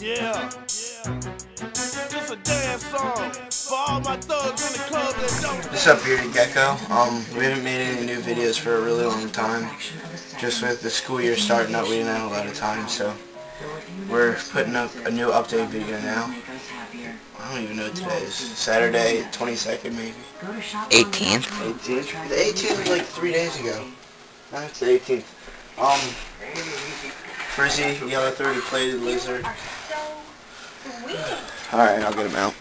Yeah. Just a dance song for all my thugs in the club that don't. What's up, Bearded Gecko? Um, we haven't made any new videos for a really long time. Just with the school year starting up, we didn't have a lot of time, so we're putting up a new update video now. I don't even know what today is. Saturday, 22nd maybe. 18th. 18th? The 18th was like three days ago. No, it's the 18th. Um, Frizzy, Yellow-throated Plated Lizard. Alright, I'll get him out.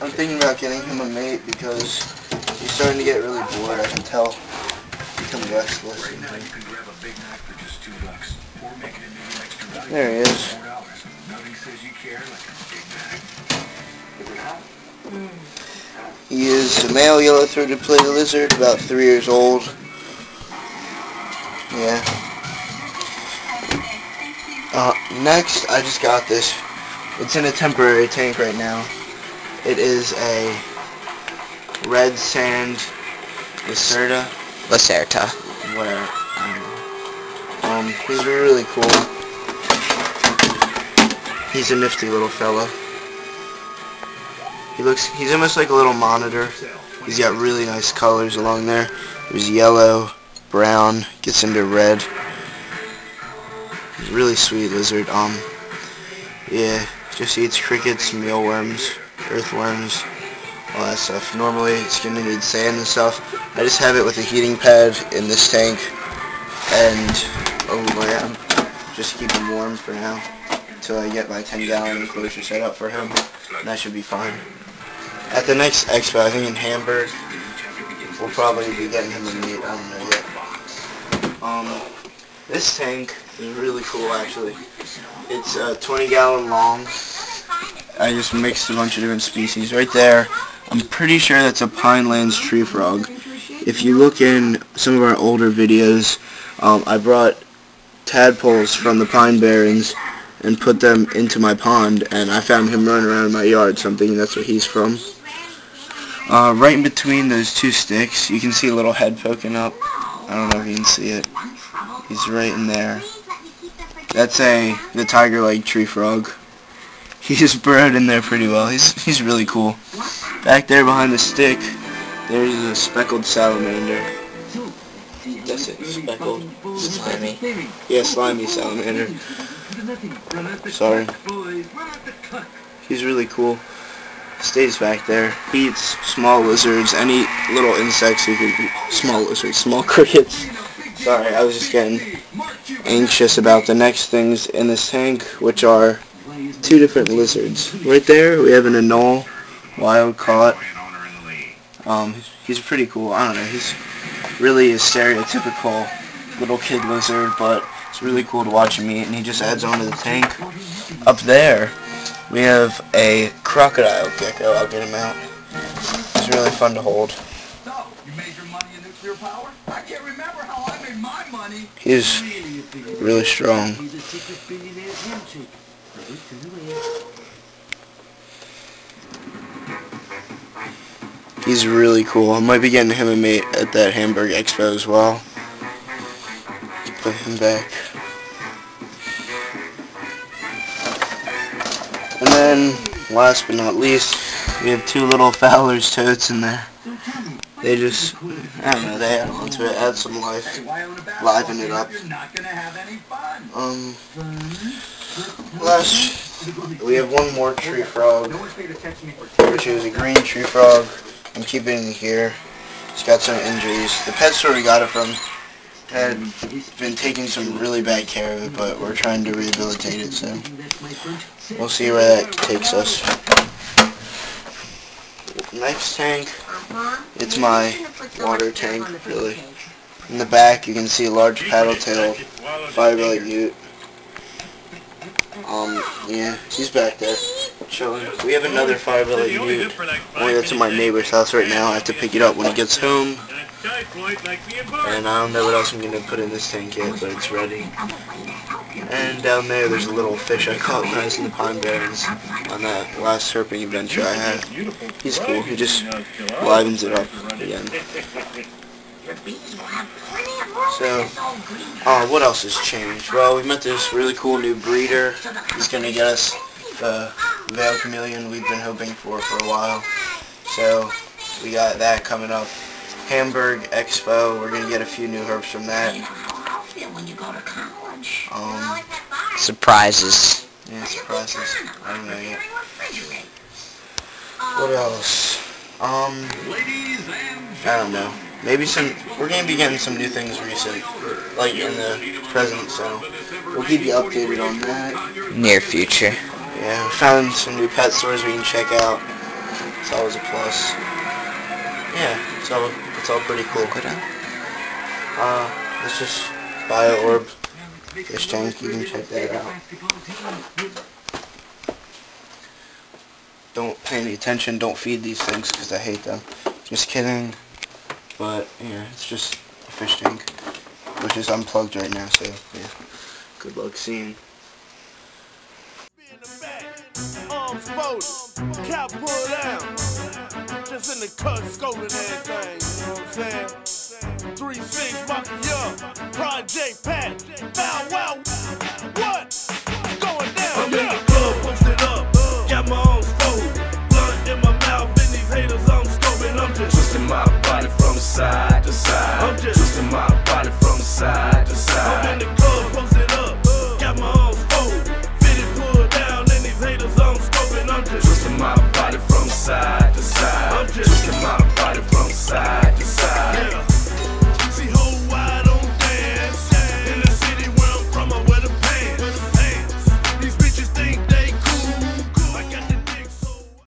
I'm thinking about getting him a mate because he's starting to get really bored, I can tell. Become restless. and things. There he is. He is a male yellow-throated plated lizard, about three years old. Yeah. Uh, next, I just got this. It's in a temporary tank right now. It is a red sand Lacerta, Lacerta. where, um, he's really cool. He's a nifty little fella. He looks, he's almost like a little monitor. He's got really nice colors along there. There's yellow, brown, gets into red. Really sweet lizard. Um, yeah, just eats crickets, mealworms, earthworms, all that stuff. Normally it's gonna need sand and stuff. I just have it with a heating pad in this tank and oh lamp just to keep him warm for now until I get my 10 gallon enclosure set up for him. And that should be fine. At the next expo, I think in Hamburg, we'll probably be getting him a meet. I don't know yet. Um, this tank is really cool actually. It's uh, 20 gallon long. I just mixed a bunch of different species. Right there, I'm pretty sure that's a Pinelands tree frog. If you look in some of our older videos, um, I brought tadpoles from the Pine Barrens and put them into my pond, and I found him running around my yard, so I'm thinking that's where he's from. Uh, right in between those two sticks, you can see a little head poking up. I don't know if you can see it. He's right in there. That's a the tiger leg tree frog. He's burrowed in there pretty well. He's he's really cool. Back there behind the stick, there's a speckled salamander. That's it, speckled. Slimy. Yeah, slimy salamander. Sorry. He's really cool. Stays back there. He eats small lizards, any little insects you can small lizards, small crickets. Sorry, I was just getting anxious about the next things in this tank, which are two different lizards. Right there, we have an anole, wild caught. Um, he's pretty cool. I don't know, he's really a stereotypical little kid lizard, but it's really cool to watch him eat, and he just adds on to the tank. Up there, we have a crocodile gecko. I'll get him out. He's really fun to hold. So, you made your money in nuclear power? I can't remember how I made my money. He's really strong. He's a secret billionaire's handshake. Released in the air. He's really cool. I might be getting him a mate at that Hamburg Expo as well. Put him back. And then, last but not least, we have two little Fowler's toads in there. They just, I don't know, they add on to it, add some life. Liven it up. Um, last, we have one more tree frog, which is a green tree frog. I'm keeping it here. It's got some injuries. The pet store we got it from had been taking some really bad care of it, but we're trying to rehabilitate it, so we'll see where that takes us. Next tank, it's my water tank, really. In the back, you can see a large paddle-tailed firebelly newt. Um, yeah, he's back there, chilling. We have another firebelly newt, only that's in my neighbor's house right now. I have to pick it up when he gets home. And I don't know what else I'm going to put in this tank yet, but it's ready. And down there, there's a little fish I caught when I was in the Pine Barrens on that last herping adventure I had. He's cool. He just livens it up again. So, uh, what else has changed? Well, we met this really cool new breeder. He's gonna get us the Veil Chameleon we've been hoping for for a while. So, we got that coming up. Hamburg Expo, we're gonna get a few new herps from that. When you go to college. Um, Surprises. yeah, surprises. I don't know yet. What else? Um, I don't know. Maybe some, we're gonna be getting some new things recent, like in the present, so we'll keep you updated on that. Near future. Yeah, we found some new pet stores we can check out. It's always a plus. Yeah, it's all, it's all pretty cool. Uh, let's just Bio Orb Fish Tank, you can check that out. Don't pay any attention, don't feed these things, because I hate them. Just kidding. But, yeah, it's just a fish tank, which is unplugged right now, so, yeah. Good luck seeing. in the. Just cut, everything, you know what I'm saying? Three six, Marky Young, Project Pat, Bow Wow, what? Going down, I'm in the club, posted up, got my arms folded, blunt in my mouth, and these haters I'm scoping, I'm just Twisting my body from side.